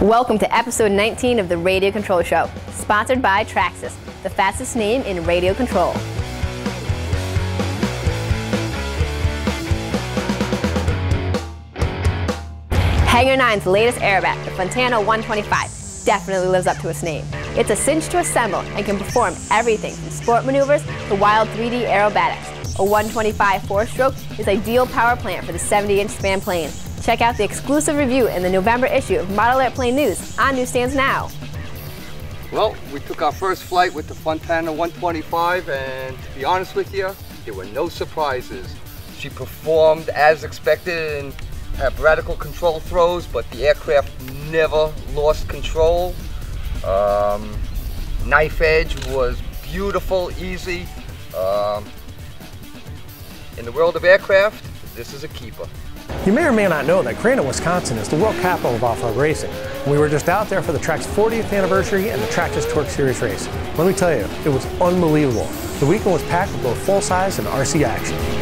Welcome to episode 19 of the Radio Control Show, sponsored by Traxxas, the fastest name in radio control. Hangar 9's latest aerobat, the Funtana 125, definitely lives up to its name. It's a cinch to assemble and can perform everything from sport maneuvers to wild 3D aerobatics. A 125 four-stroke is ideal power plant for the 70-inch span plane. Check out the exclusive review in the November issue of Model Airplane News on newsstands now. Well, we took our first flight with the Funtana 125 and to be honest with you, there were no surprises. She performed as expected and had radical control throws, but the aircraft never lost control. Um, knife edge was beautiful, easy. Um, in the world of aircraft, this is a keeper. You may or may not know that Crandon, Wisconsin is the world capital of off-road racing. We were just out there for the track's 40th anniversary and the Traxxas TORC Series race. Let me tell you, it was unbelievable. The weekend was packed with both full-size and RC action.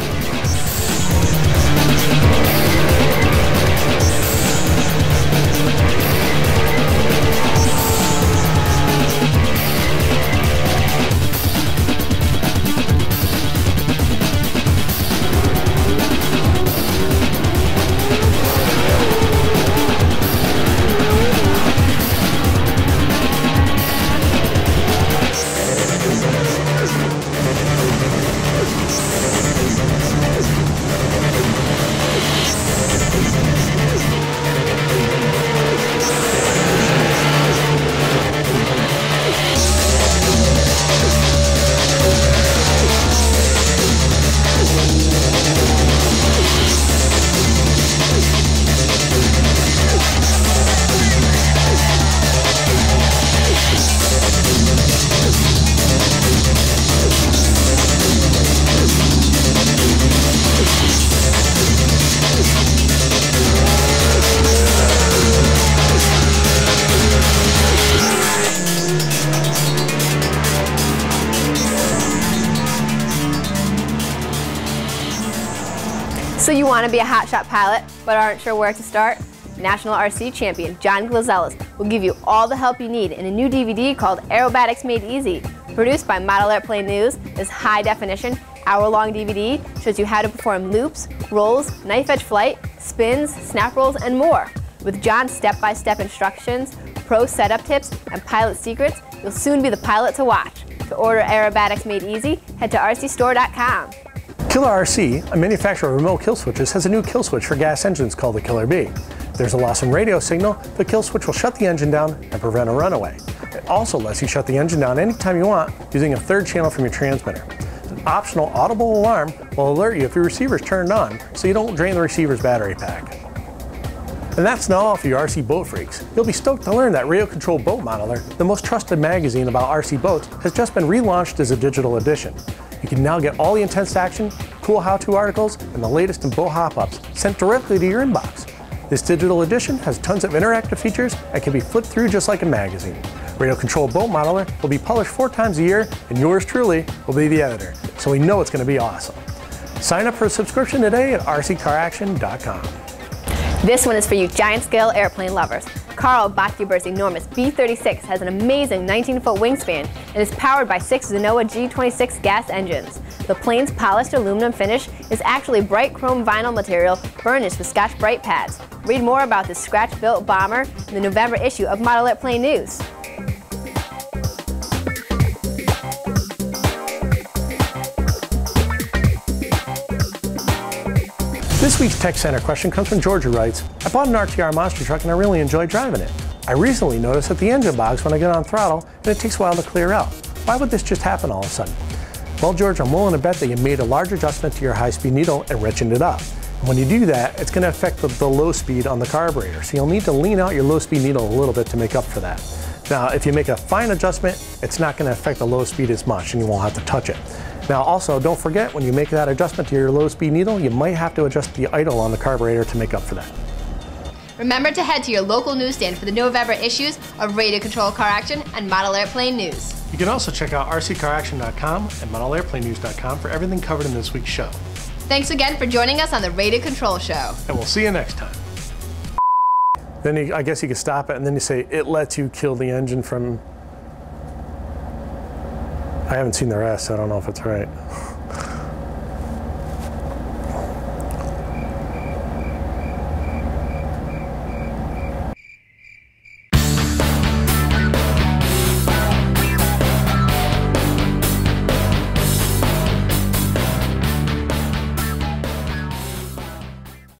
So you want to be a hotshot pilot, but aren't sure where to start? National RC champion John Glezellis will give you all the help you need in a new DVD called Aerobatics Made Easy. Produced by Model Airplane News, this high definition, hour-long DVD shows you how to perform loops, rolls, knife edge flight, spins, snap rolls, and more. With John's step-by-step instructions, pro setup tips, and pilot secrets, you'll soon be the pilot to watch. To order Aerobatics Made Easy, head to rcstore.com. Killer RC, a manufacturer of remote kill switches, has a new kill switch for gas engines called the Killer B. There's a loss in radio signal, the kill switch will shut the engine down and prevent a runaway. It also lets you shut the engine down anytime you want using a third channel from your transmitter. An optional audible alarm will alert you if your receiver is turned on so you don't drain the receiver's battery pack. And that's not all for your RC boat freaks. You'll be stoked to learn that Radio Control Boat Modeler, the most trusted magazine about RC boats, has just been relaunched as a digital edition. You can now get all the intense action, cool how-to articles, and the latest in boat hop-ups sent directly to your inbox. This digital edition has tons of interactive features and can be flipped through just like a magazine. Radio Control Boat Modeler will be published four times a year, and yours truly will be the editor, so we know it's going to be awesome. Sign up for a subscription today at rccaraction.com. This one is for you giant scale airplane lovers. Carl Bachhuber's enormous B-36 has an amazing 19-foot wingspan and is powered by six Zenoah G26 gas engines. The plane's polished aluminum finish is actually bright chrome vinyl material burnished with Scotch-Brite pads. Read more about this scratch-built bomber in the November issue of Model Airplane News. This week's Tech Center question comes from Georgia writes, I bought an RTR monster truck and I really enjoy driving it. I recently noticed that the engine bogs when I get on throttle and it takes a while to clear out. Why would this just happen all of a sudden? Well, George, I'm willing to bet that you made a large adjustment to your high-speed needle and wrenching it up. And when you do that, it's going to affect the, the low speed on the carburetor. So you'll need to lean out your low-speed needle a little bit to make up for that. Now, if you make a fine adjustment, it's not going to affect the low speed as much and you won't have to touch it. Now also, don't forget when you make that adjustment to your low speed needle, you might have to adjust the idle on the carburetor to make up for that. Remember to head to your local newsstand for the November issues of Radio Control Car Action and Model Airplane News. You can also check out rccaraction.com and modelairplanenews.com for everything covered in this week's show. Thanks again for joining us on the Radio Control Show. And we'll see you next time. Then you, I guess you could stop it, and then you say it lets you kill the engine from. I haven't seen the rest. I don't know if it's right.